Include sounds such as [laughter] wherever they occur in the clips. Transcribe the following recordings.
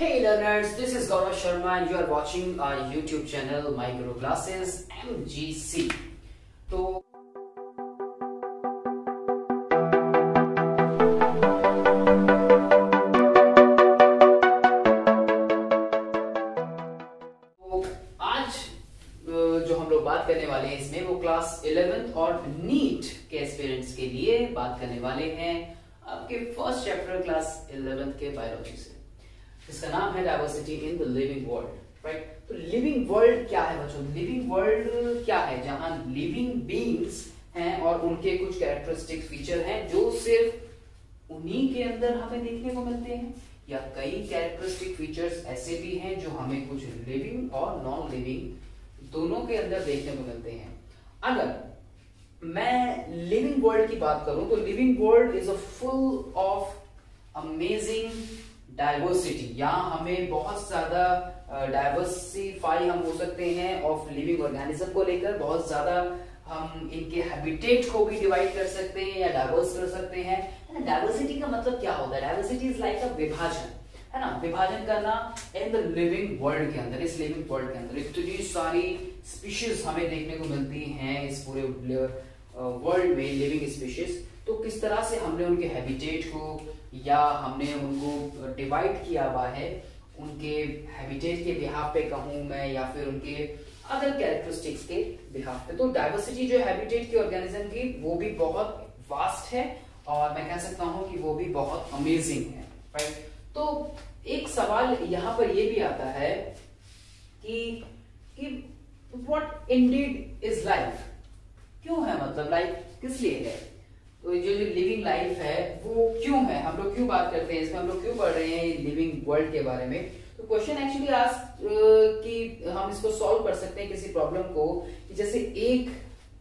Hey learners, this is Gaurav Sharma and you are watching our YouTube channel Guru Classes MGC. तो तो आज जो हम लोग बात करने वाले हैं इसमें वो क्लास इलेवेंथ और नीट के एस्पिरेंट्स के लिए बात करने वाले हैं आपके फ़र्स्ट चैप्टर क्लास इलेवेंथ के बायोलॉजी से इसका नाम है diversity in the living world right तो लिविंग वर्ल्ड क्या है बच्चों? लिविंग वर्ल्ड क्या है? जहाँ लिविंग बींग्स हैं और उनके कुछ कैरेक्टरिस्टिक फीचर हैं जो सिर्फ़ उन्हीं के अंदर हमें देखने को मिलते हैं। या कई कैरेक्टरिस्टिक फीचर्स ऐसे भी हैं जो हमें कुछ लिविंग और नॉन लिविंग दोनों के अंदर देखने को मिलते हैं। अगर मैं लिविंग वर्ल्ड की बात करूँ तो living world is a full of amazing diversity यहाँ हमें बहुत ज़्यादा डाइवर्सिफाई हम हो सकते हैं ऑफ़ लिविंग ऑर्गेनिज्म को लेकर, बहुत ज़्यादा हम इनके हैबिटेट को भी डिवाइड कर सकते हैं या डाइवर्स कर सकते हैं। डाइवर्सिटी का मतलब क्या होता है? डाइवर्सिटी इज़ लाइक अ विभाजन, है ना? विभाजन करना इन द लिविंग वर्ल्ड के अंदर, इस लिविंग वर्ल्ड के अंदर। इतनी सारी स्पीशीज हमें देखने को मिलती हैं इस पूरे वर्ल्ड में लिविंग स्पीशीज तो किस तरह से हमने उनके हैबिटेट को या हमने उनको डिवाइड किया हुआ है, उनके हैबिटेट के बिहाफ पे कहूँ मैं या फिर उनके अदर कैरेक्टरिस्टिक्स के बिहाफ पे। तो डाइवर्सिटी जो हैबिटेट के ऑर्गेनिज्म की, वो भी बहुत वास्ट है और मैं कह सकता हूँ कि वो भी बहुत अमेजिंग है राइट तो एक सवाल यहाँ पर ये भी आता है कि कि व्हाट इंडीड इज़ लाइफ क्यों है मतलब लाइफ किस लिए है? तो जो जो लिविंग लाइफ है, वो क्यों है? हम लोग क्यों बात करते हैं? इसमें हम लोग क्यों पढ़ रहे हैं लिविंग वर्ल्ड के बारे में? तो क्वेश्चन एक्चुअली आज कि हम इसको सॉल्व कर सकते हैं किसी प्रॉब्लम को, कि जैसे एक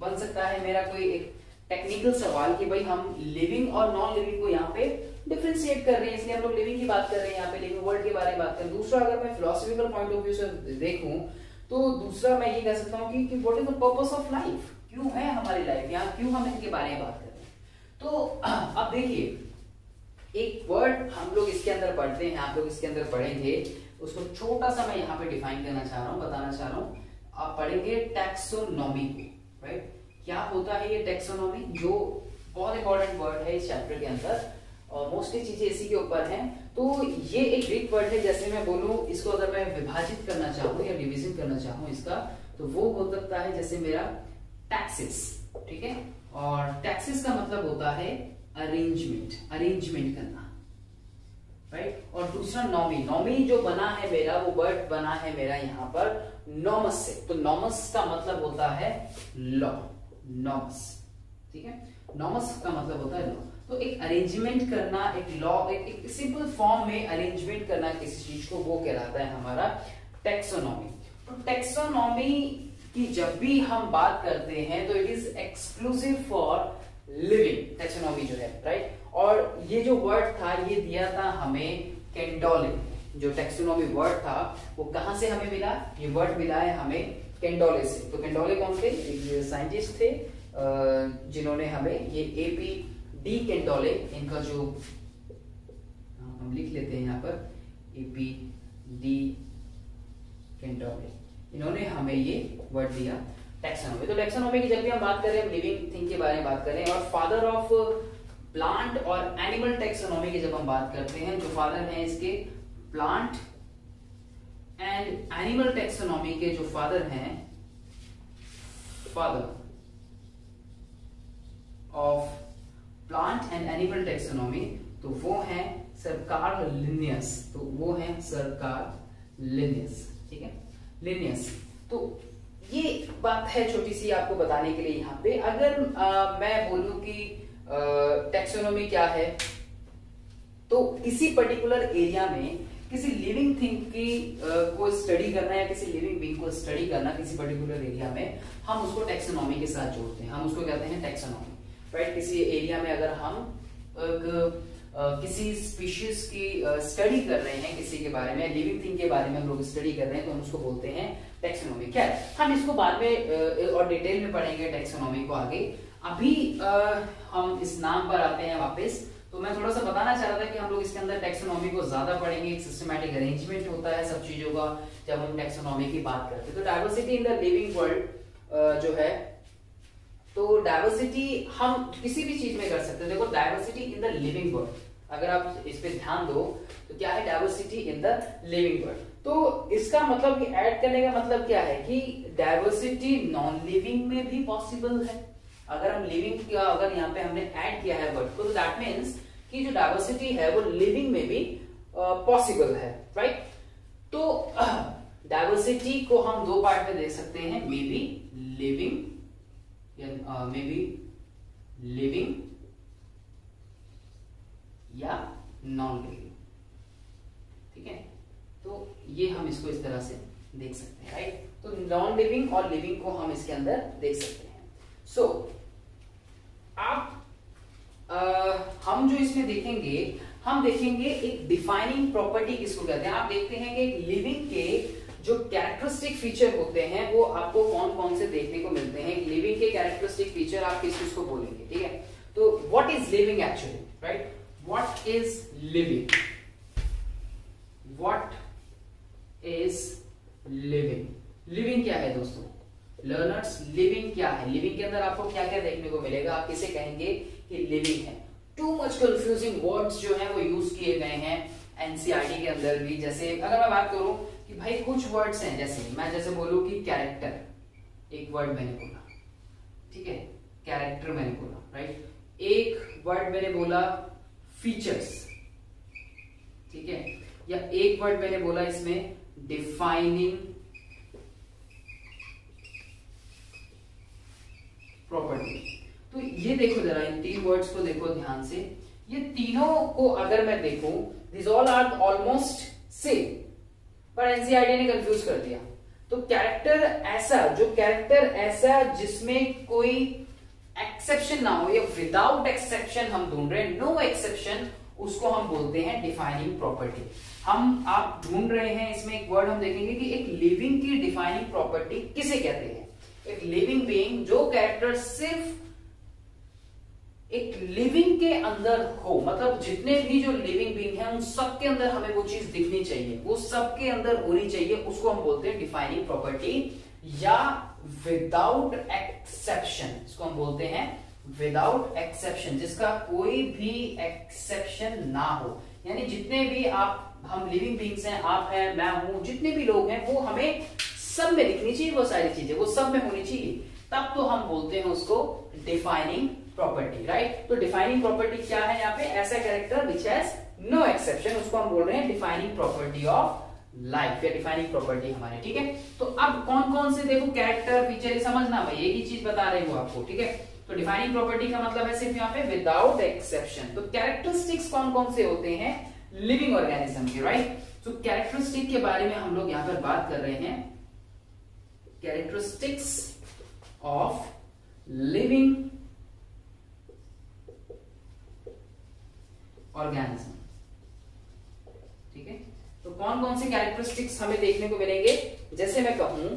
बन सकता है मेरा कोई एक टेक्निकल सवाल कि भाई हम लिविंग और नॉन लिविंग को यहाँ पे डिफ्रेंशिएट कर रहे हैं, इसलिए हम लोग लिविंग की बात कर रहे हैं, यहाँ पे लिविंग वर्ल्ड के बारे में बात करें दूसरा, अगर मैं फिलोसफिकल पॉइंट ऑफ़ व्यू से देखूँ तो दूसरा मैं ये कह सकता हूँ कि what is the purpose of life क्यों है हमारी लाइफ यहाँ क्यों हम इनके बारे में बात तो [clears throat] अब देखिए, एक वर्ड हम लोग इसके अंदर पढ़ते हैं, आप लोग इसके अंदर पढ़ेंगे, उसको छोटा सा मैं यहाँ पे डिफाइन करना चाह रहा हूँ, बताना चाह रहा हूँ। आप पढ़ेंगे टैक्सोनॉमी को राइट क्या होता है ये टैक्सोनॉमी जो बहुत इंपॉर्टेंट वर्ड है इस चैप्टर के अंदर, और मोस्टली चीज़ें इसी के ऊपर हैं। तो ये एक ग्रीक वर्ड है, जैसे मैं बोलूँ, इसको अगर मैं विभाजित करना चाहूँ या डिविजन करना चाहूँ इसका तो वो हो सकता है जैसे मेरा टैक्सेस ठीक है? और टैक्सेस का मतलब होता है अरेंजमेंट अरेंजमेंट करना। राइट और दूसरा नॉमी नॉमी जो बना है मेरा वो वर्ड बना है मेरा यहाँ पर नॉमस से। तो नॉमस का मतलब होता है लॉ नॉमस ठीक है? नॉमस का मतलब होता है लॉ तो एक अरेंजमेंट करना एक लॉ एक, एक सिंपल फॉर्म में अरेंजमेंट करना किसी चीज़ को वो कहलाता है हमारा टेक्सोनॉमी तो टेक्सोनॉमी की जब भी हम बात करते हैं तो it is exclusive for living taxonomy जो है राइट और ये जो वर्ड था, ये दिया था हमें कैंडोले जो टेक्सोनॉमी वर्ड था, वो कहाँ से हमें मिला? ये वर्ड मिला है हमें कैंडोले से। तो कैंडोले कौन थे? साइंटिस्ट थे जिन्होंने हमें ये एपी डी कैंडोले इनका जो, हम लिख लेते हैं यहाँ पर एपी डी कैंडोले इन्होंने हमें ये वर्ड दिया। टेक्सोनॉमी तो टेक्सोनॉमी की जब भी हम बात करें लिविंग थिंग के बारे में बात करें, और फादर ऑफ़ प्लांट और एनिमल टेक्सोनॉमी की जब हम बात करते हैं, जो फादर हैं इसके प्लांट एंड एनिमल टेक्सोनॉमी के जो फादर हैं father of plant and animal taxonomy तो वो हैं सरकार लिनियस तो वो हैं सरकार लिनियस ठीक है? लिनियस तो ये बात है छोटी सी आपको बताने के लिए यहाँ पे। अगर आ, मैं बोलूँ कि टेक्सोनॉमी क्या है तो किसी पर्टिकुलर एरिया में किसी लिविंग थिंग की आ, को स्टडी करना या किसी लिविंग बींग को स्टडी करना किसी पर्टिकुलर एरिया में हम उसको टेक्सोनॉमी के साथ जोड़ते हैं। हम उसको कहते हैं टेक्सोनॉमी राइट किसी एरिया में अगर हम किसी स्पीशीज की स्टडी कर रहे हैं किसी के बारे में लिविंग थिंग के बारे में हम लोग स्टडी कर रहे हैं तो हम उसको बोलते हैं टेक्सोनॉमी क्या हम इसको बाद में और डिटेल में पढ़ेंगे टेक्सोनॉमी को आगे. अभी हम इस नाम पर आते हैं वापस तो मैं थोड़ा सा बताना चाह रहा था कि हम लोग इसके अंदर टेक्सोनॉमी को ज़्यादा पढ़ेंगे, एक सिस्टमैटिक अरेंजमेंट होता है सब चीज़ों का, जब हम टेक्सोनॉमी की बात करते हैं. तो diversity in the living world जो है तो डायवर्सिटी हम किसी भी चीज़ में कर सकते हैं. देखो diversity in the living world अगर आप इस पे ध्यान दो तो क्या है diversity in the living world तो इसका मतलब कि ऐड करने का मतलब क्या है कि डायवर्सिटी नॉन लिविंग में भी पॉसिबल है। अगर हम लिविंग का अगर यहाँ पे हमने ऐड किया है वर्ड को तो दैट मीन्स कि जो डायवर्सिटी है वो लिविंग में भी पॉसिबल uh, है राइट तो [clears throat] डायवर्सिटी uh, को हम दो पार्ट में देख सकते हैं। Maybe living maybe living या नॉन लिविंग ठीक है? तो ये हम इसको इस तरह से देख सकते हैं राइट तो नॉन लिविंग और लिविंग को हम इसके अंदर देख सकते हैं। सो so, आप आ, हम जो इसमें देखेंगे हम देखेंगे एक डिफाइनिंग प्रॉपर्टी किसको कहते हैं? आप देखते हैं कि लिविंग के जो कैरेक्टरिस्टिक फीचर होते हैं वो आपको कौन कौन से देखने को मिलते हैं? लिविंग के कैरेक्टरिस्टिक फीचर आप किस किस को बोलेंगे ठीक है? तो what is living actually right what is living what is living living क्या है दोस्तों? लर्नर्स लिविंग क्या है? लिविंग के अंदर आपको क्या क्या देखने को मिलेगा? आप किसे कहेंगे कि लिविंग है? टू मच कंफ्यूजिंग वर्ड्स जो है वो यूज़ किए गए हैं एनसीआरटी के अंदर भी। जैसे अगर मैं बात करूँ कि भाई कुछ वर्ड्स हैं, जैसे मैं जैसे बोलूँ कि कैरेक्टर एक वर्ड मैंने बोला। ठीक है? कैरेक्टर मैंने बोला राइट एक वर्ड मैंने बोला फीचर्स ठीक है? या एक वर्ड मैंने बोला इसमें डिफाइनिंग प्रॉपर्टी तो ये देखो जरा, इन तीन वर्ड्स को देखो ध्यान से। ये तीनों को अगर मैं देखूँ this all are almost same पर एनसीआरटी ने कंफ्यूज कर दिया। तो कैरेक्टर ऐसा, जो कैरेक्टर ऐसा जिसमें कोई एक्सेप्शन ना हो या विदाउट एक्सेप्शन हम ढूंढ रहे हैं नो एक्सेप्शन उसको हम बोलते हैं डिफाइनिंग प्रॉपर्टी हम, आप ढूंढ रहे हैं, इसमें एक वर्ड हम देखेंगे कि एक लिविंग की डिफाइनिंग प्रॉपर्टी किसे कहते हैं? एक लिविंग बीइंग जो कैरेक्टर सिर्फ़ एक लिविंग के अंदर हो मतलब जितने भी जो लिविंग बीइंग है, उन सब के अंदर हमें वो चीज़ दिखनी चाहिए, वो सबके अंदर होनी चाहिए, उसको हम बोलते हैं डिफाइनिंग प्रॉपर्टी या विदाउट एक्सेप्शन इसको हम बोलते हैं विदाउट एक्सेप्शन जिसका कोई भी एक्सेप्शन ना हो। यानी जितने भी आप, हम लिविंग बींग्स हैं, आप हैं, मैं हूँ, जितने भी लोग हैं, वो हमें सब में दिखनी चाहिए, वो सारी चीज़ें, वो सब में होनी चाहिए। तब तो हम बोलते हैं उसको डिफाइनिंग प्रॉपर्टी राइट तो डिफाइनिंग प्रॉपर्टी क्या है यहाँ पे? ऐसा character which has no exception उसको हम बोल रहे हैं डिफाइनिंग प्रॉपर्टी ऑफ़ लाइफ या डिफाइनिंग प्रॉपर्टी हमारे, ठीक है? तो अब कौन कौन से देखो कैरेक्टर फीचर समझना भाई, एक ही चीज़ बता रहे हो आपको, ठीक है? तो डिफाइनिंग प्रॉपर्टी का मतलब है सिर्फ़ यहाँ पे विदाउट एक्सेप्शन तो कैरेक्टरिस्टिक्स कौन कौन से होते हैं? लिविंग ऑर्गेनिज्म के राइट तो कैरेक्टरिस्टिक के बारे में हम लोग यहाँ पर बात कर रहे हैं। कैरेक्टरिस्टिक्स ऑफ़ लिविंग ऑर्गेनिज्म ठीक है? तो कौन कौन से कैरेक्टरिस्टिक्स हमें देखने को मिलेंगे? जैसे मैं कहूँ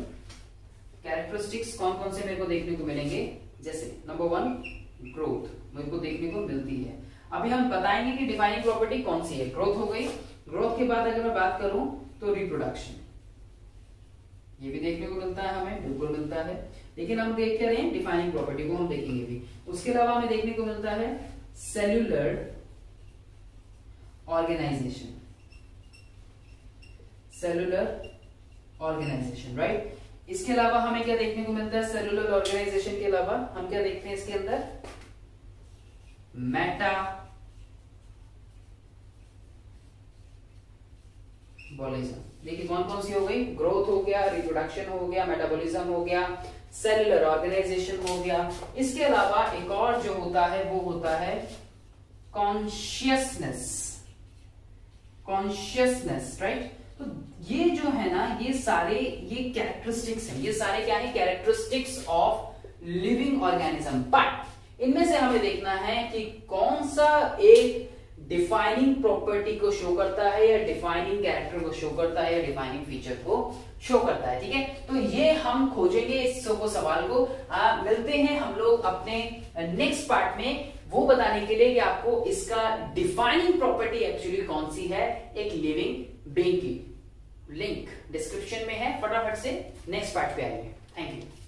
कैरेक्टरिस्टिक्स कौन कौन से मेरे को देखने को मिलेंगे? जैसे नंबर वन ग्रोथ मेरे को देखने को मिलती है। अभी हम बताएँगे कि डिफाइनिंग प्रॉपर्टी कौन सी है। ग्रोथ हो गई। ग्रोथ के बाद अगर मैं बात करूँ तो रिप्रोडक्शन ये भी देखने को मिलता है हमें, बिल्कुल मिलता है। लेकिन हम देख रहे डिफाइनिंग प्रॉपर्टी को हम देखेंगे भी। उसके अलावा हमें देखने को मिलता है cellular organisation cellular organisation right इसके अलावा हमें क्या देखने को मिलता है? सेलुलर ऑर्गेनाइजेशन के अलावा हम क्या देखते हैं इसके अंदर? मेटा बॉलिज्म देखिए कौन कौन सी हो गई? ग्रोथ हो गया रिप्रोडक्शन हो गया मेटाबॉलिज्म हो गया सेलुलर ऑर्गेनाइजेशन हो गया। इसके अलावा एक और जो होता है, वो होता है कॉन्शियसनेस कॉन्शियसनेस राइट ये सारे ये कैरेक्टरिस्टिक्स हैं। ये सारे क्या है? Characteristics of living organism but इनमें से हमें देखना है कि कौन सा एक डिफाइनिंग प्रॉपर्टी को शो करता है या डिफाइनिंग कैरेक्टर को शो करता है या डिफाइनिंग फीचर को शो करता है ठीक है? तो ये हम खोजेंगे इस को सवाल को। आ, मिलते हैं हम लोग अपने नेक्स्ट पार्ट में। वो बताने के लिए कि आपको इसका डिफाइनिंग प्रॉपर्टी एक्चुअली कौन सी है? एक लिविंग बीइंग की। लिंक डिस्क्रिप्शन में है फटाफट से नेक्स्ट पार्ट पे आइए। Thank you